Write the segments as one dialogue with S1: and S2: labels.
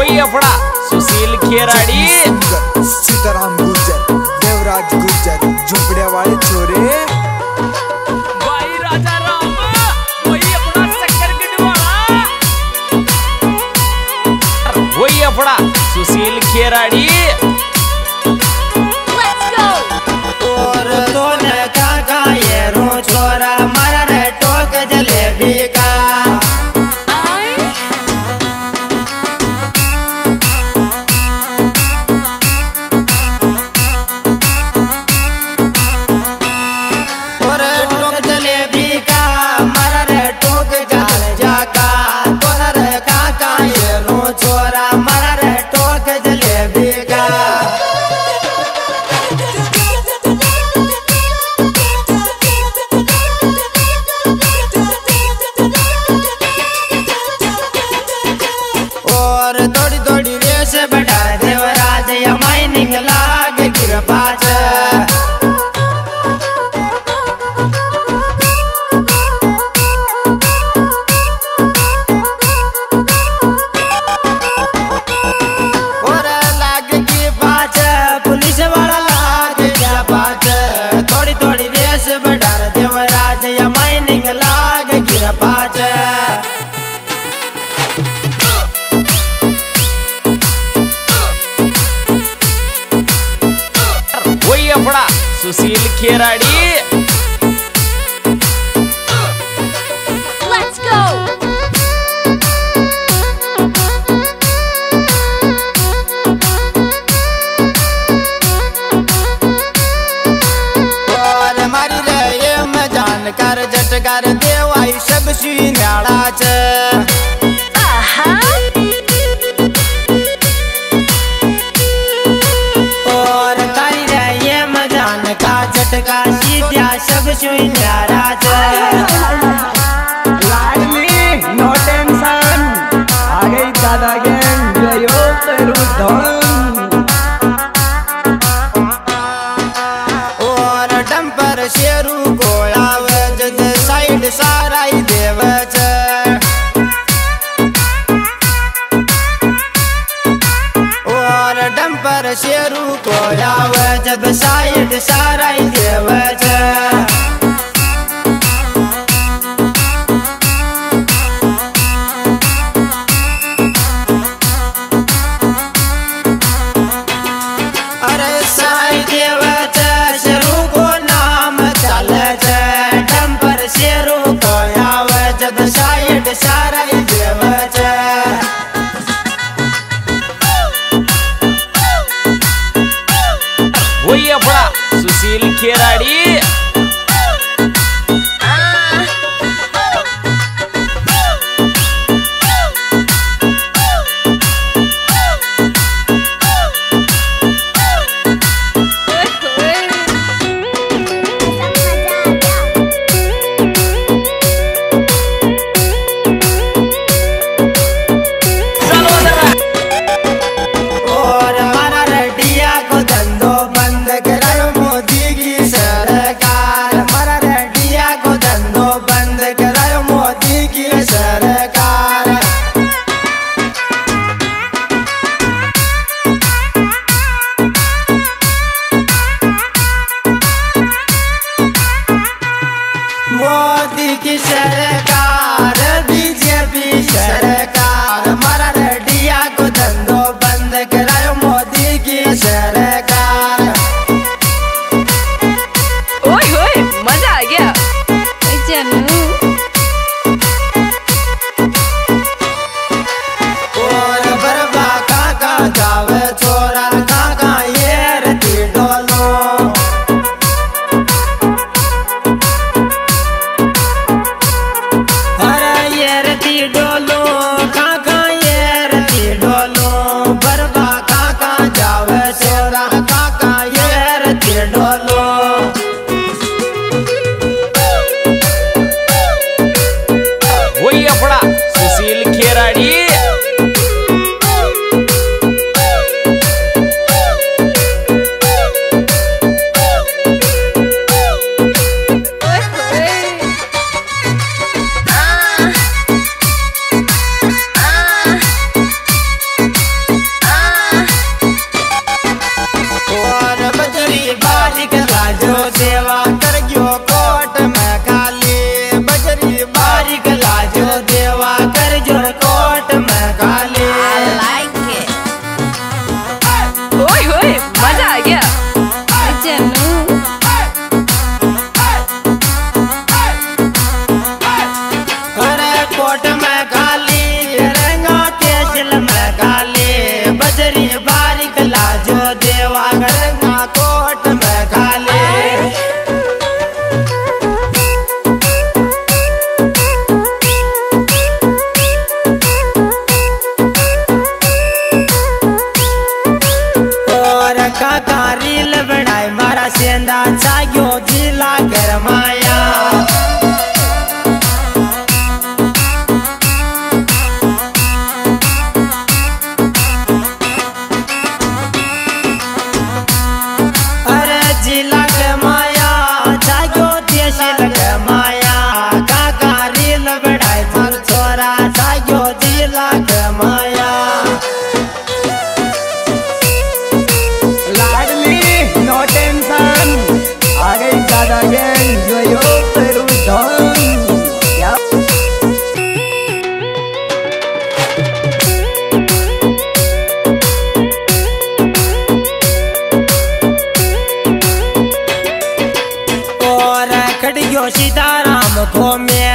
S1: वही अपना सुशील खेराड़ी।
S2: सीताराम गुर्जर देवराज गुर्जर झुपड़े वाले छोरे।
S1: राजा वही वही अपना सुशील खेराड़ी।
S2: ಸುಶೀಲ್ ಕೇರಾಡಿ.
S1: you ain't सीताराम को मैं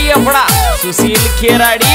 S1: ಅಯ್ಯಪ್ಪಣ ಸುಶೀಲ್ ಖೇರಾಡಿ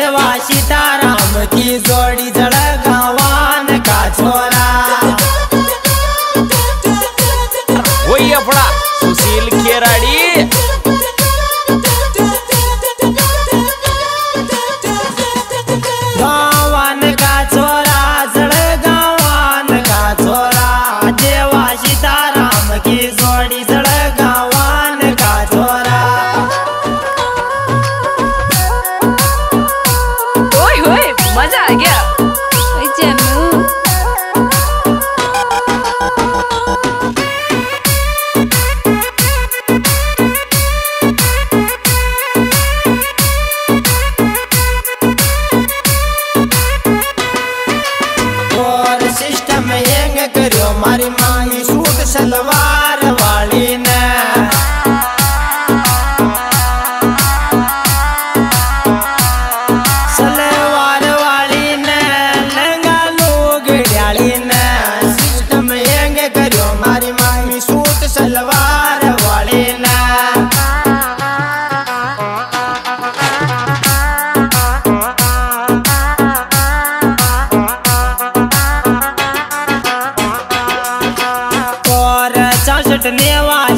S1: देवा सीताराम की जोड़ी નેવા